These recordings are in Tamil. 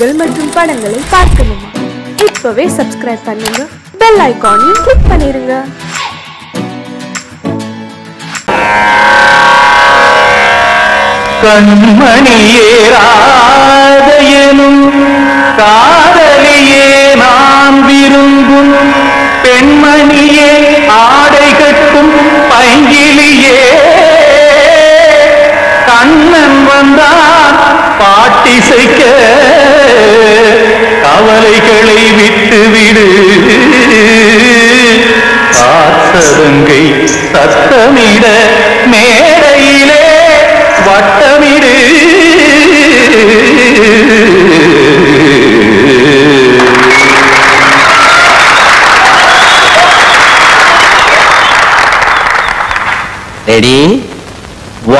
நிகழ்ச்சிகள் மற்றும் படங்களை பார்க்கணுமா இப்பவே சப்ஸ்கிரைப் பண்ணுங்க. பெல் ஐகானையும் கிளிக் பண்ணிருங்க. கண்மணியேராதையனும் காதலியே நான் விரும்பும். பெண்மணியே ஆடை கட்டும் பைங்கிலியே கண்ணன் வந்தான் பாட்டிசைக்க கவலைகளை விட்டுவிடு. விடு சத்தமிட மேடையிலே வட்டமிடு. Ready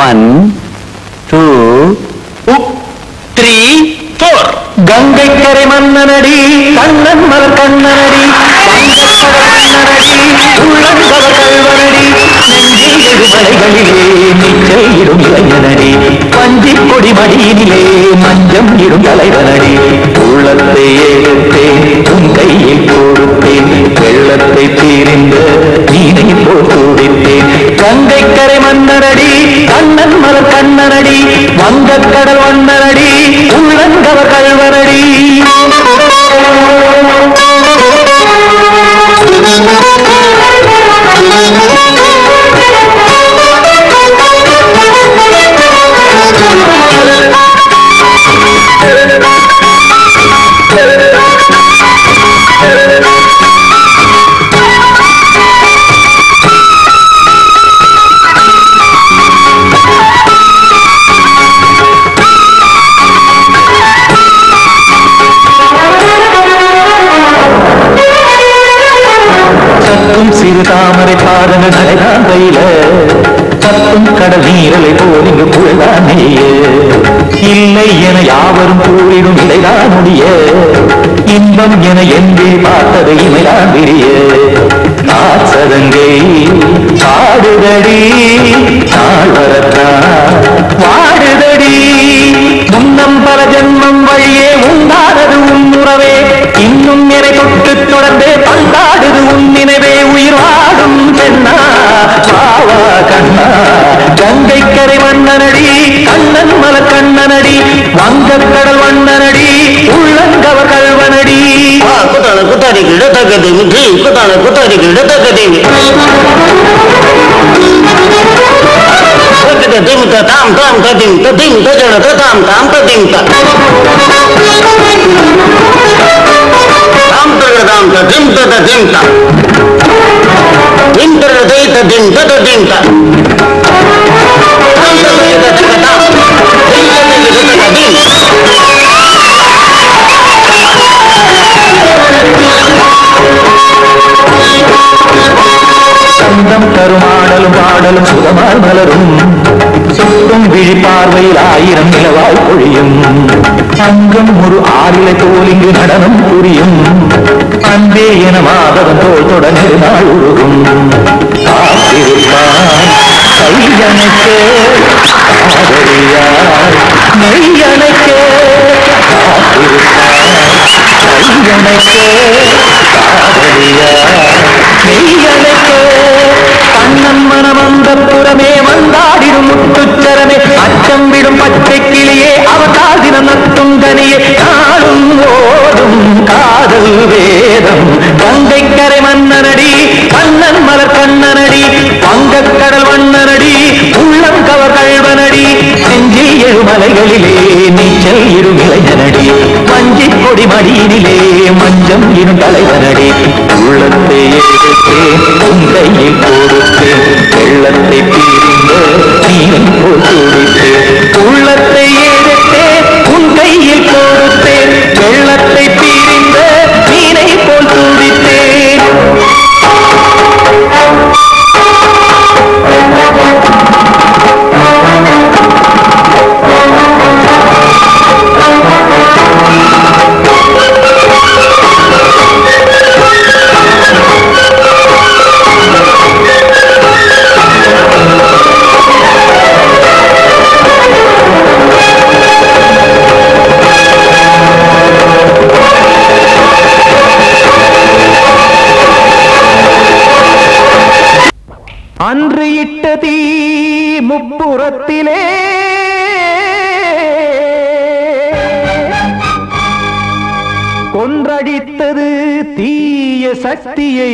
one two three four Gangai கரை மன்னனடி கண்ணன் மலர் கண்ணனடி. பஞ்சி கொடி மடியினிலே மஞ்சம் இடும் தலைவனடி. உள்ளத்தை ஏற்றேன் உன் கையில் கொடுத்தேன் வெள்ளத்தை தீரிந்த நீனை போல் துடித்தேன். கங்கை கரை மன்னனடி கண்ணன் மலர் கண்ணனடி வங்கக் கடல் வண்ணனடி உள்ளங்கவர் கல்வனடி. Thank you. சத்தும் சிறு தாமரை பாதங்கள் நடைதான் கையில சத்தும் கடல் நீரலை போல் இங்கு புழதான் இல்லை என யாவரும் கூறிடும் இடைதான் முடிய இன்பம் என என்றே பார்த்தது இமைதான் விரிய காசதங்கை பாடுதடி நாள் வரத்தான் வாடுதடி முன்னம் பல ஜென்மம் வழியே உண்டானது உன் உறவே இன்னும் நிறை தொட்டு தொடர்ந்தே பந்தாடுது உன் நினைவே. உயிர் வாடும் பெண்ணா பாவா கண்ணா. கங்கை கரை வண்ணனடி கண்ணன் மல கண்ணனடி வங்கக் கடல் வண்ணனடி உள்ளங்கவர் கல்வனடி. குத்தான குத்தாடி கிடத்தக்கது தக்கதேவி குத்தான குத்தாடி கிடத்த तो करेंगे दिम ताम ताम त दिम त दिम त जड़ त ताम ताम त दिम त ताम त ताम त दिम त त दिम त दिम त हृदय त दिम त त दिम त ताम त त ताम दिम त त त दिम த தரும் ஆடலும் பாடலும் சுகமால் மலரும். சுற்றும் விழி பார்வையில் ஆயிரம் நிலவாய் பொழியும். தங்கம் ஒரு ஆறிலை தோலிங்கு நடனம் புரியும். அன்பே என மாதவன் தோல் தொடர்ந்து நாள் உருகும். காத்திருப்பான் கையணைக்க காதலியார் மெய்யணைக்க. காத்திருப்பான் கையணைக்க காதலியார் மெய்யணைக்க. கண்ணன் மனமந்த புறமே வந்தாடிடும் முத்துச்சரமே. அச்சம் விடும் பச்சை கிளியே அவதால் நத்தும் தனியே. நாளும் ஓடும் காதல் வேதம். கங்கை கரை மன்னனடி கண்ணன் மலர் கண்ணனடி வங்கக் கடல் வண்ணனடி உள்ளம் கவர் கழ்வனடி செஞ்சில் எழுமலைகளிலே நீச்சல் இரும் மஞ்சி கொடி மடியினிலே மஞ்சம் இருந்தலைவனடி உள்ளத்தை எடுத்தேன் உன் கையில் கொடுத்தேன் வெள்ளத்தை சக்தியை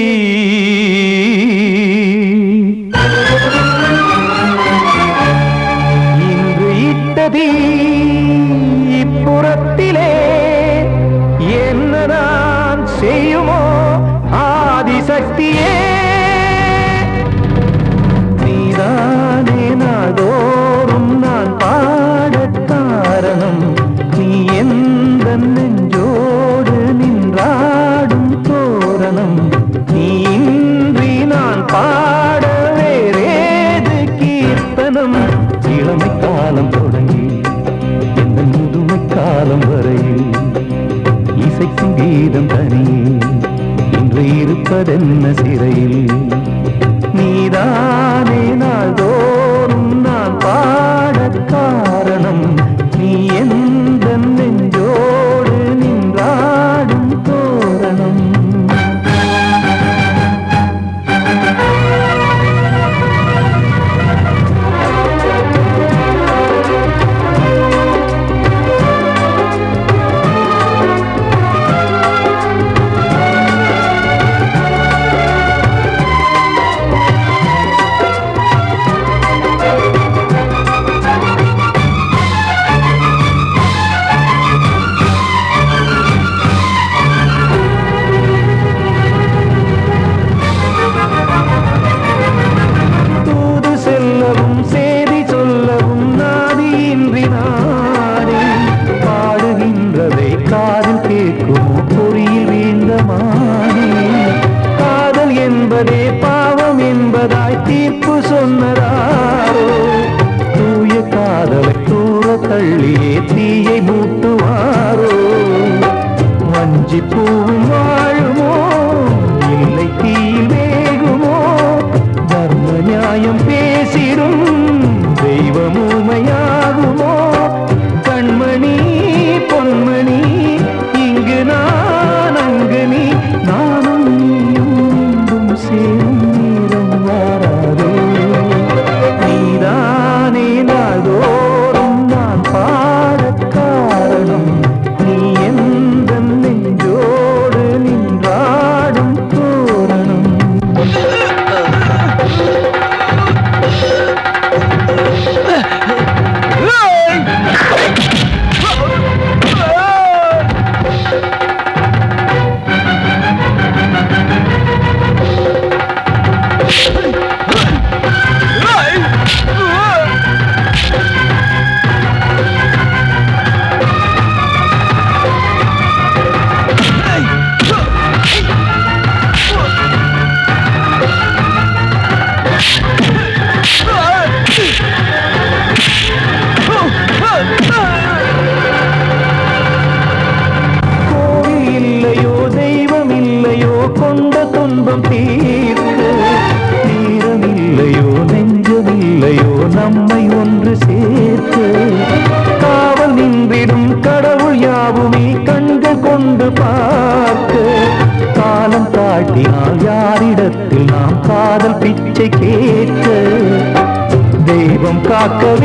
தெய்வம்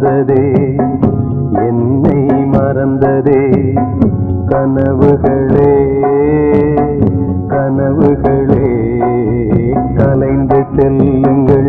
மறந்ததே. என்னை மறந்ததே. கனவுகளே கனவுகளே. கலைந்து செல்லுங்கள்.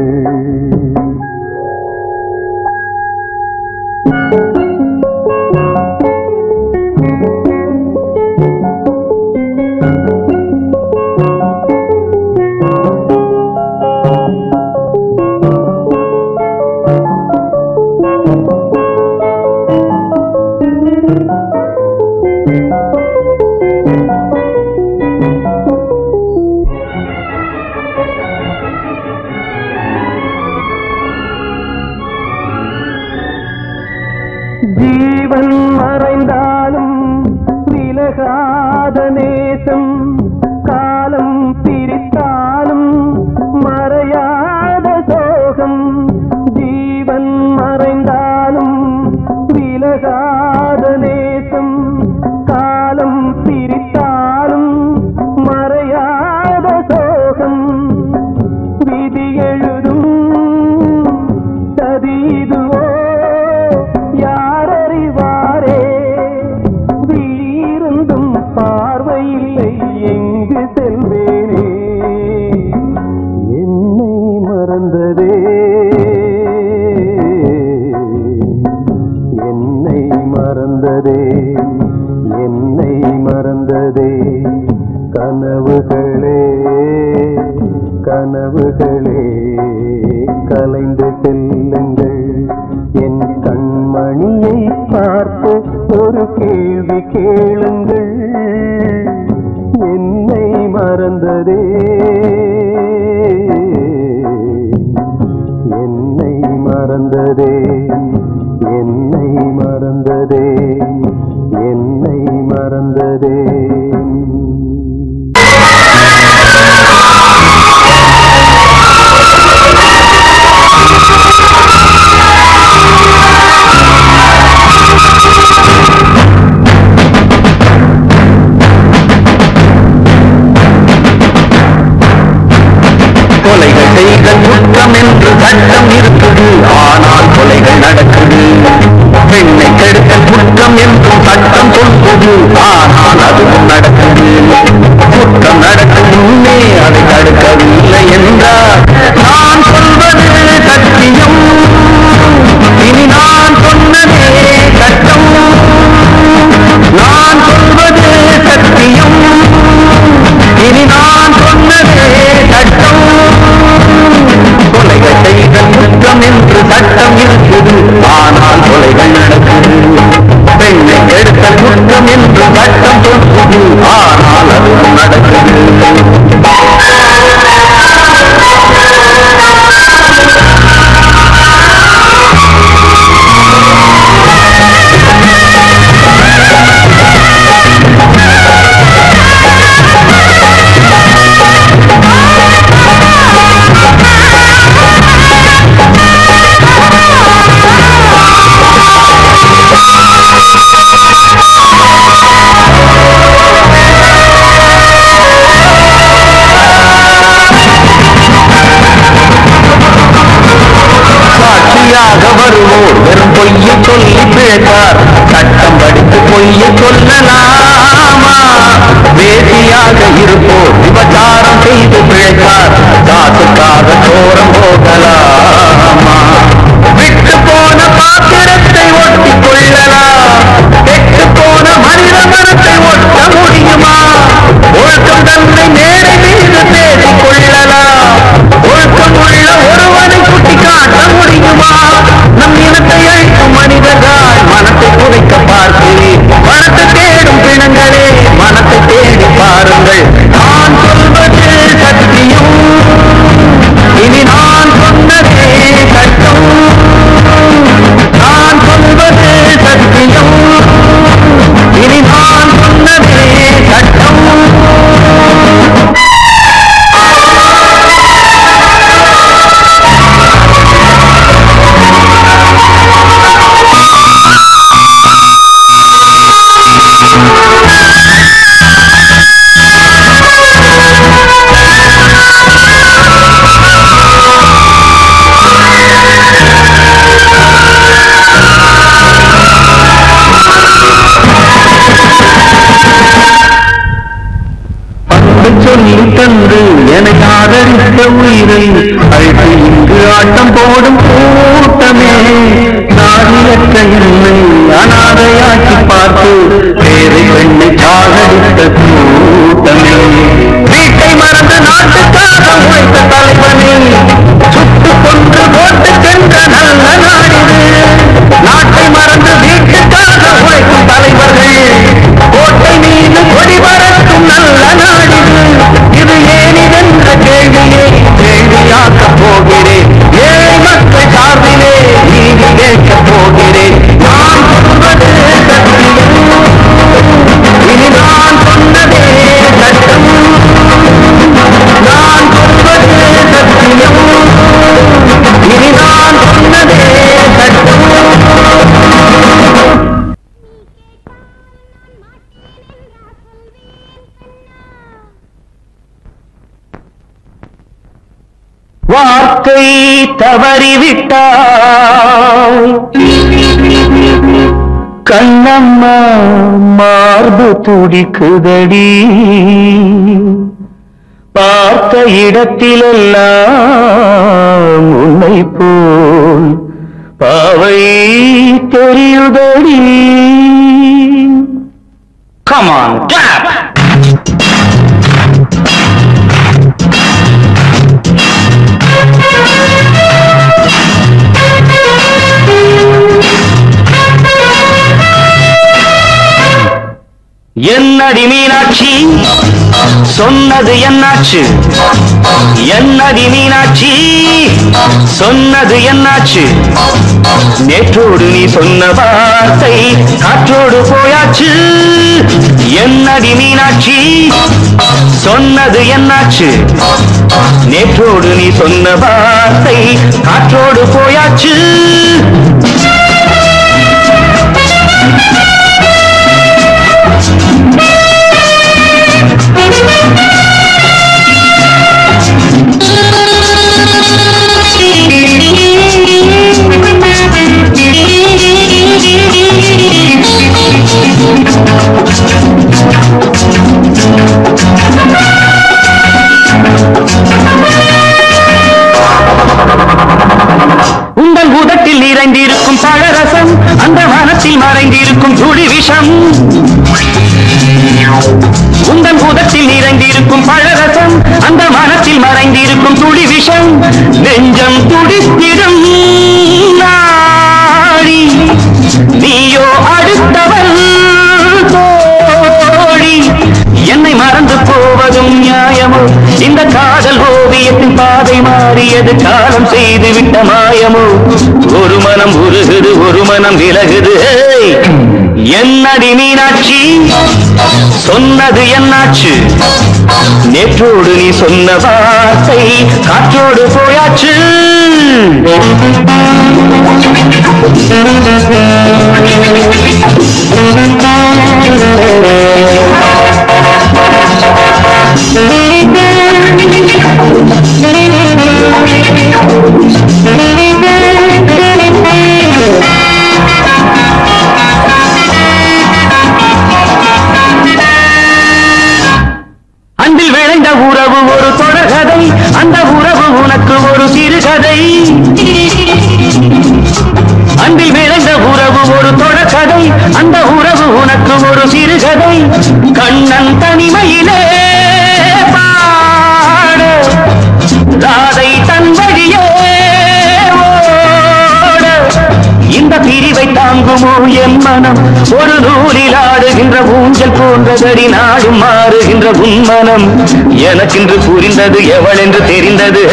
உயிரை அழைத்து இங்கு ஆட்டம் போடும் கூட்டமே நாடியற்ற. வார்த்தை தவறிவிட்டாய். கண்ணம்மா மார்பு துடிக்குதடி. பார்த்த இடத்திலெல்லாம் உன்னை போல் பாவை தெரியுதடி. Come on clap! என்னடி மீனாட்சி? சொன்னது என்னாச்சு? என்னடி மீனாட்சி? சொன்னது என்னாச்சு? நேற்றோடு நீ சொன்ன வார்த்தை காற்றோடு போயாச்சு. என்னடி மீனாட்சி? சொன்னது என்னாச்சு? நேற்றோடு நீ சொன்ன வார்த்தை காற்றோடு போயாச்சு. மறைந்திருக்கும் துளி விஷம் நெஞ்சம் துடித்திடும் நாடி. நீயோ அடுத்தவள் தோழி. என்னை மறந்து போவதும் நியாயமோ? இந்த காதல் ஓவியத்தின் பாதை மாறியது காலம் செய்து விட்ட மாயமோ? ஒரு மனம் உருகுது ஒரு மனம் விலகுது. என்னடி மீனாட்சி? சொன்னது என்னாச்சு? நேற்றோடு நீ சொன்ன வார்த்தை காற்றோடு போயாச்சு. எனக்கின்று புரிந்தது எவள் என்று தெரிந்தது.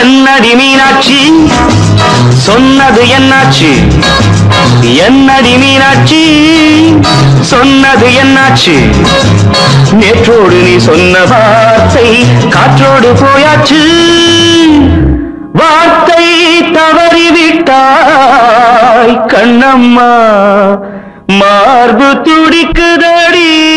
என்னடி மீனாட்சி? சொன்னது என்னாச்சு? என்னடி மீனாட்சி? சொன்னது என்னாச்சு? நேற்றோடு நீ சொன்ன வார்த்தை காற்றோடு போயாச்சு. வார்த்தை தவறிவிட்டாய் கண்ணம்மா. மார்பு துடிக்குதடி.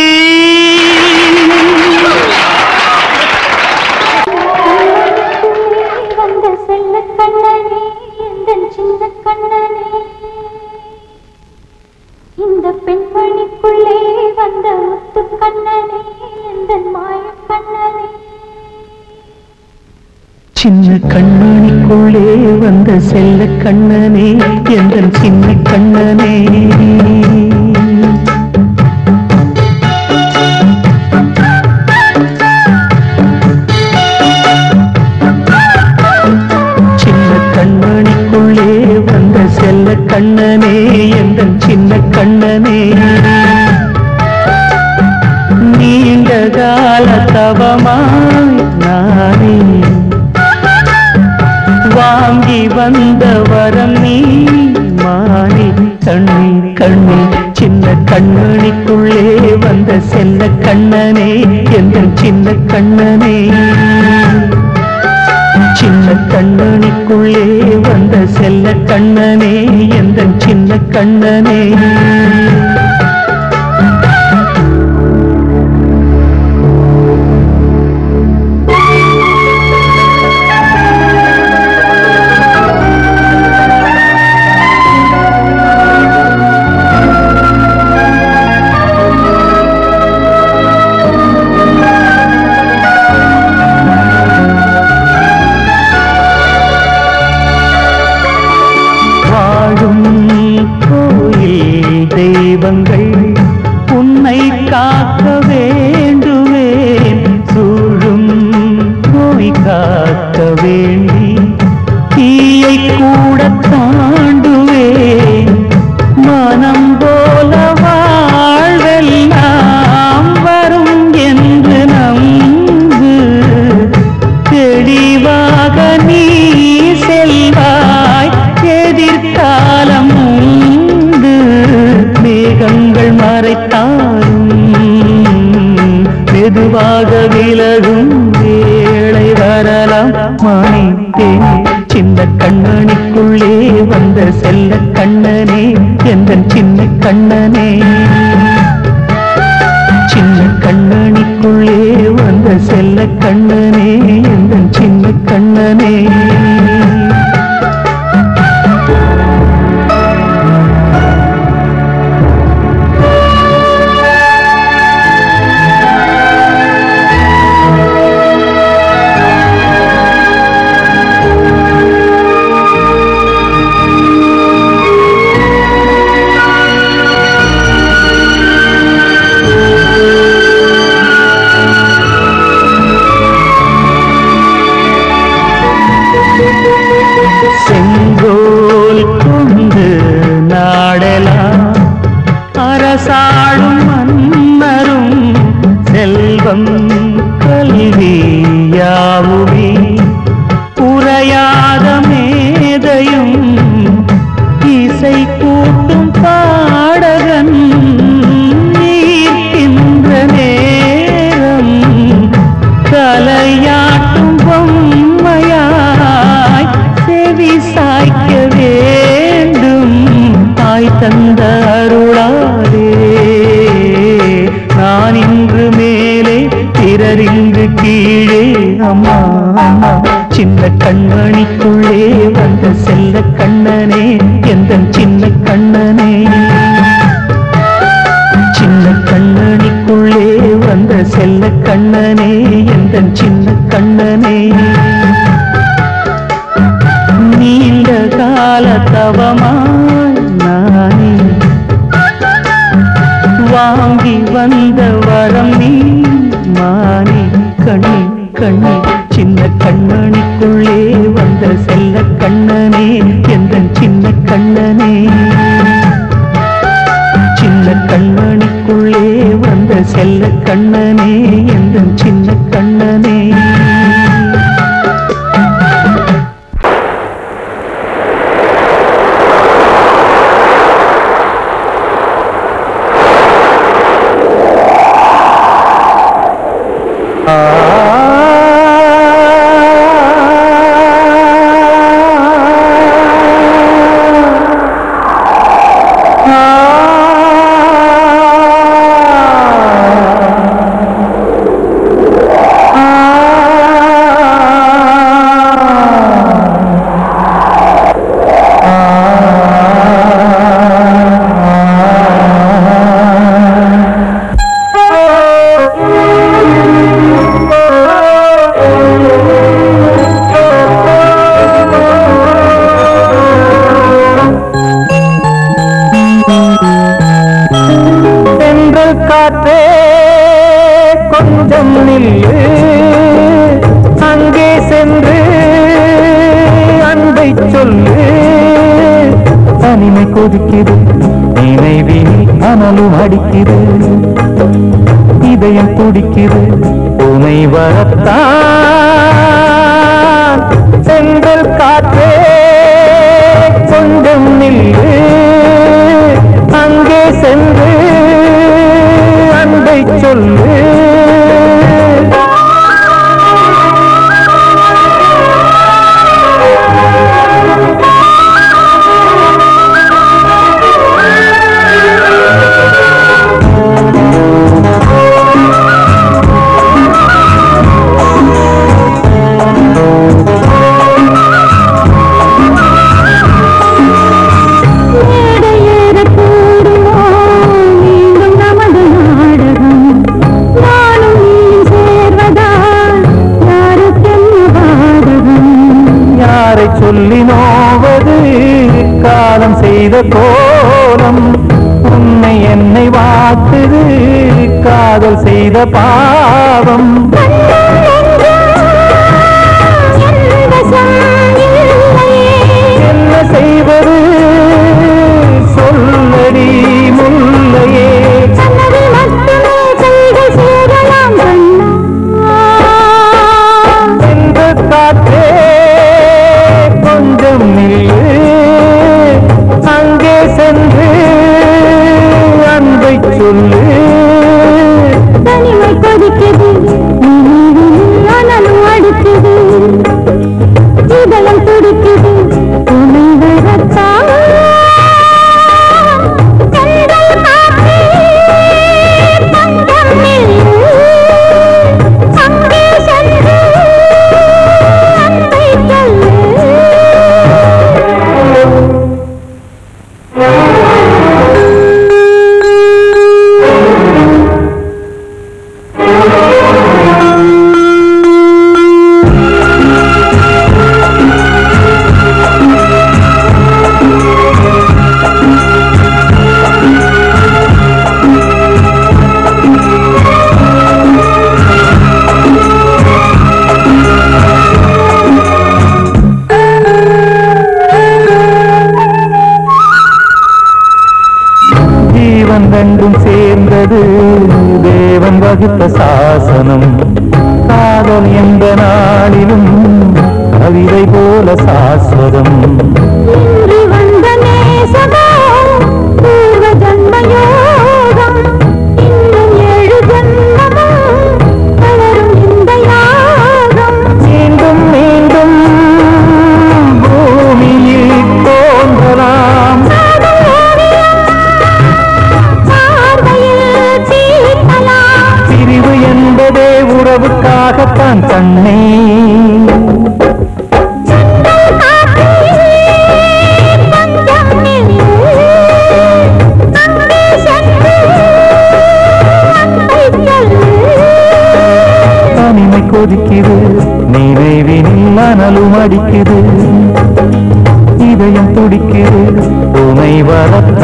உள்ளே வந்த முத்து கண்ணனே எந்த மாய கண்ணனே? சின்ன கண்ணனுக்குள்ளே வந்த செல்ல கண்ணனே எந்த சின்ன கண்ணனே? வந்த வரம் நீ மாணி கண்ணீர் கண்ணீர் சின்ன கண்மணிக்குள்ளே வந்த செல்ல கண்ணனே என்ற சின்ன கண்ணனே. சின்ன கண்ணனிக்குள்ளே வந்த செல்ல கண்ணனே எந்த சின்ன கண்ணனே. செல்ல கண்ணனே எந்த சின்ன கண்ணனே? நீண்ட கால தவமாய் நானே. வாங்கி வந்த வரம் நீ மானே. கண்ணி கண்ணி சின்ன கண்ணனுக்குள்ளே வந்த செல்ல கண்ணனே எந்த சின்ன கண்ணனே? சின்ன கண்ணனுக்குள்ளே செல்ல கண்ணனே எந்த சின்ன கொஞ்சம் நில்லு அங்கே சென்று அன்பை சொல்லு. தனிமை கொதிக்குது நினைவில் அனலும் அடிக்குது. இதயம் துடிக்குது உனை வரத்தான். செங்கல் காற்றே கொஞ்சம் நில்லு. அங்கே சென்று அன்பை சொல்லு. கோலம் உன்னை என்னை வாட்டுது காதல் செய்த பாவம். தேவன் வகித்த சாசனம். காதல் எந்த நாளிலும் கவிதை போல சாஸ்வதம் para